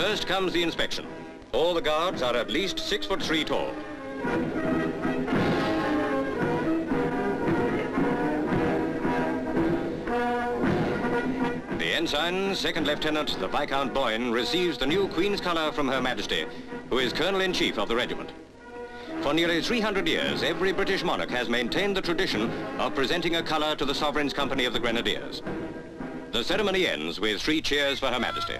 First comes the inspection. All the guards are at least six foot three tall. The ensign, Second Lieutenant the Viscount Boyne, receives the new Queen's colour from Her Majesty, who is Colonel-in-Chief of the regiment. For nearly 300 years, every British monarch has maintained the tradition of presenting a colour to the Sovereign's Company of the Grenadiers. The ceremony ends with three cheers for Her Majesty.